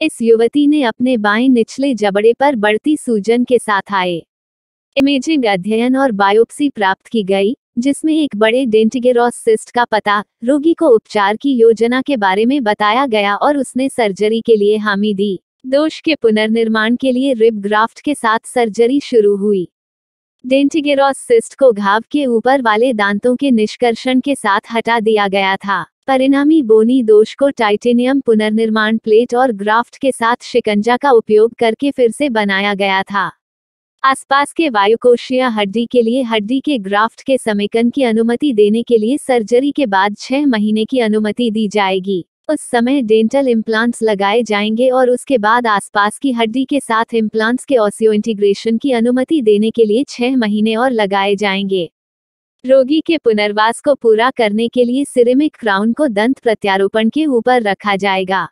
इस युवती ने अपने बाएँ निचले जबड़े पर बढ़ती सूजन के साथ आए। इमेजिंग अध्ययन और बायोप्सी प्राप्त की गई, जिसमें एक बड़े डेंटिगेरोस सिस्ट का पता, रोगी को उपचार की योजना के बारे में बताया गया और उसने सर्जरी के लिए हामी दी। दोष के पुनर्निर्माण के लिए रिब ग्राफ्ट के साथ सर्जरी शुरू हुई। डेंटिगेरोस सिस्ट को घाव के ऊपर वाले दांतों के निष्कर्षण के साथ हटा दिया गया था। परिणामी बोनी दोष को टाइटेनियम पुनर्निर्माण प्लेट और ग्राफ्ट के साथ शिकंजा का उपयोग करके फिर से बनाया गया था। आसपास के वायुकोशीय हड्डी के लिए हड्डी के ग्राफ्ट के समेकन की अनुमति देने के लिए सर्जरी के बाद छह महीने की अनुमति दी जाएगी। उस समय डेंटल इम्प्लांट्स लगाए जाएँगे और उसके बाद आसपास की हड्डी के साथ इम्प्लांट्स के ऑसियो इंटीग्रेशन की अनुमति देने के लिए छह महीने और लगाए जाएँगे। रोगी के पुनर्वास को पूरा करने के लिए सिरेमिक क्राउन को दंत प्रत्यारोपण के ऊपर रखा जाएगा।